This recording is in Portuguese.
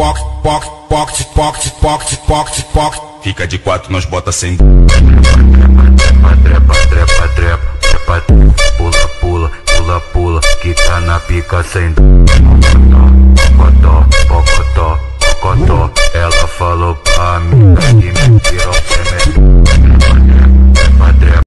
pocket, pocket, pocket, pocket, pocket, pocket, pocket. Fica de quatro, nós bota sem. Trepa, trepa, trepa, trepa, trepa, pula, pula, pula, pula, que tá na pica sem. Pocotó, pocotó, pocotó, ela falou pra mim